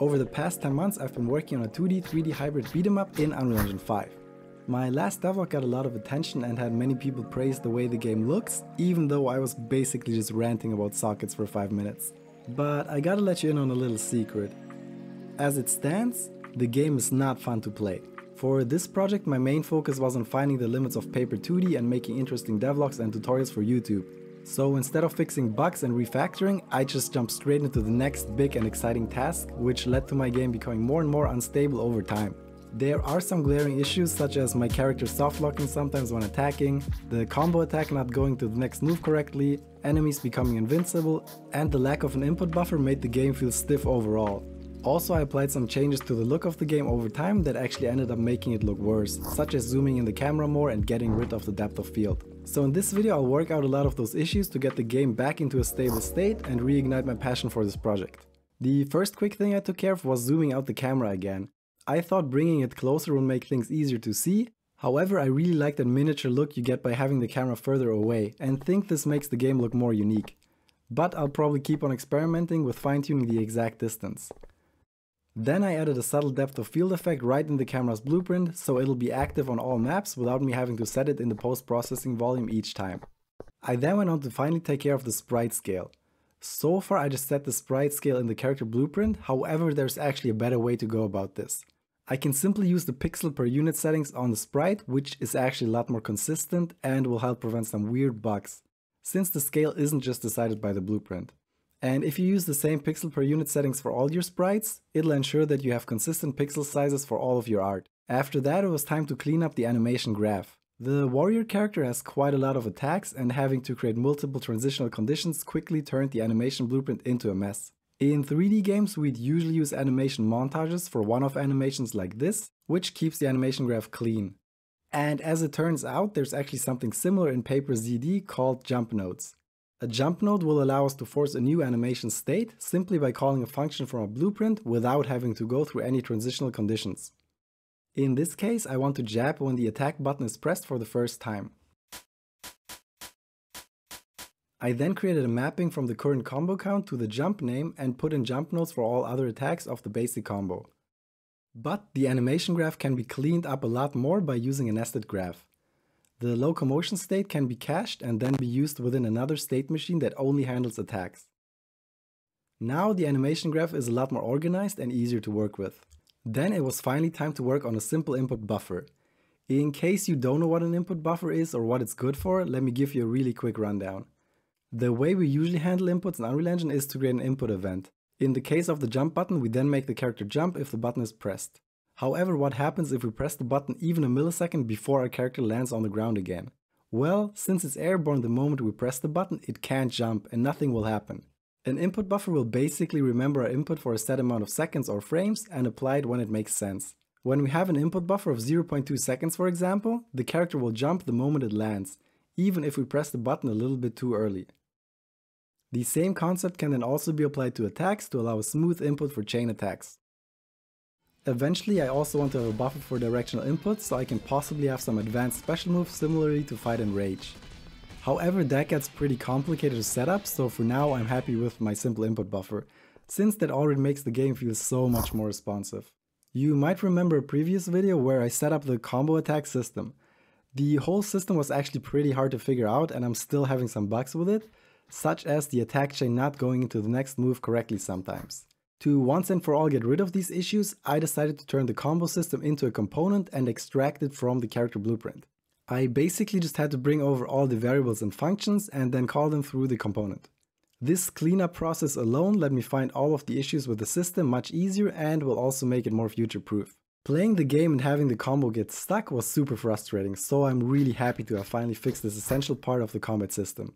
Over the past 10 months I've been working on a 2D 3D hybrid beat 'em up in Unreal Engine 5. My last devlog got a lot of attention and had many people praise the way the game looks, even though I was basically just ranting about sockets for 5 minutes. But I gotta let you in on a little secret. As it stands, the game is not fun to play. For this project my main focus was on finding the limits of Paper 2D and making interesting devlogs and tutorials for YouTube. So instead of fixing bugs and refactoring, I just jumped straight into the next big and exciting task, which led to my game becoming more and more unstable over time. There are some glaring issues such as my character soft locking sometimes when attacking, the combo attack not going to the next move correctly, enemies becoming invincible, and the lack of an input buffer made the game feel stiff overall. Also I applied some changes to the look of the game over time that actually ended up making it look worse, such as zooming in the camera more and getting rid of the depth of field. So in this video I'll work out a lot of those issues to get the game back into a stable state and reignite my passion for this project. The first quick thing I took care of was zooming out the camera again. I thought bringing it closer would make things easier to see, however I really like that miniature look you get by having the camera further away and think this makes the game look more unique. But I'll probably keep on experimenting with fine tuning the exact distance. Then I added a subtle depth of field effect right in the camera's blueprint, so it'll be active on all maps without me having to set it in the post-processing volume each time. I then went on to finally take care of the sprite scale. So far I just set the sprite scale in the character blueprint, however there's actually a better way to go about this. I can simply use the pixel per unit settings on the sprite, which is actually a lot more consistent and will help prevent some weird bugs, since the scale isn't just decided by the blueprint. And if you use the same pixel per unit settings for all your sprites, it'll ensure that you have consistent pixel sizes for all of your art. After that it was time to clean up the animation graph. The warrior character has quite a lot of attacks and having to create multiple transitional conditions quickly turned the animation blueprint into a mess. In 3D games we'd usually use animation montages for one-off animations like this, which keeps the animation graph clean. And as it turns out, there's actually something similar in Paper ZD called jump nodes. A jump node will allow us to force a new animation state simply by calling a function from a blueprint without having to go through any transitional conditions. In this case, I want to jab when the attack button is pressed for the first time. I then created a mapping from the current combo count to the jump name and put in jump nodes for all other attacks of the basic combo. But the animation graph can be cleaned up a lot more by using a nested graph. The locomotion state can be cached and then be used within another state machine that only handles attacks. Now the animation graph is a lot more organized and easier to work with. Then it was finally time to work on a simple input buffer. In case you don't know what an input buffer is or what it's good for, let me give you a really quick rundown. The way we usually handle inputs in Unreal Engine is to create an input event. In the case of the jump button, we then make the character jump if the button is pressed. However, what happens if we press the button even a millisecond before our character lands on the ground again? Well, since it's airborne the moment we press the button, it can't jump and nothing will happen. An input buffer will basically remember our input for a set amount of seconds or frames and apply it when it makes sense. When we have an input buffer of 0.2 seconds for example, the character will jump the moment it lands, even if we press the button a little bit too early. The same concept can then also be applied to attacks to allow a smooth input for chain attacks. Eventually I also want to have a buffer for directional inputs so I can possibly have some advanced special moves similarly to Fight'N Rage. However that gets pretty complicated to set up so for now I'm happy with my simple input buffer, since that already makes the game feel so much more responsive. You might remember a previous video where I set up the combo attack system. The whole system was actually pretty hard to figure out and I'm still having some bugs with it, such as the attack chain not going into the next move correctly sometimes. To once and for all get rid of these issues, I decided to turn the combo system into a component and extract it from the character blueprint. I basically just had to bring over all the variables and functions and then call them through the component. This cleanup process alone let me find all of the issues with the system much easier and will also make it more future-proof. Playing the game and having the combo get stuck was super frustrating, so I'm really happy to have finally fixed this essential part of the combat system.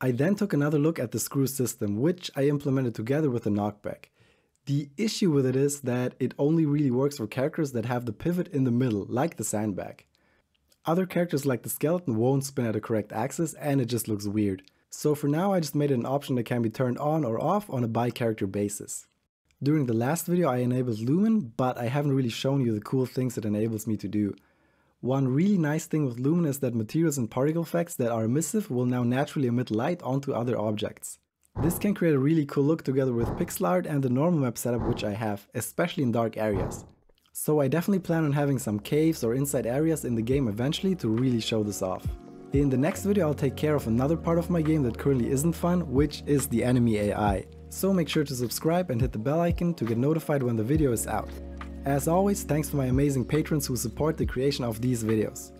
I then took another look at the screw system, which I implemented together with the knockback. The issue with it is that it only really works for characters that have the pivot in the middle, like the sandbag. Other characters like the skeleton won't spin at a correct axis and it just looks weird. So for now I just made it an option that can be turned on or off on a by character basis. During the last video I enabled Lumen, but I haven't really shown you the cool things it enables me to do. One really nice thing with Lumen is that materials and particle effects that are emissive will now naturally emit light onto other objects. This can create a really cool look together with pixel art and the normal map setup which I have, especially in dark areas. So I definitely plan on having some caves or inside areas in the game eventually to really show this off. In the next video I'll take care of another part of my game that currently isn't fun, which is the enemy AI. So make sure to subscribe and hit the bell icon to get notified when the video is out. As always, thanks to my amazing patrons who support the creation of these videos.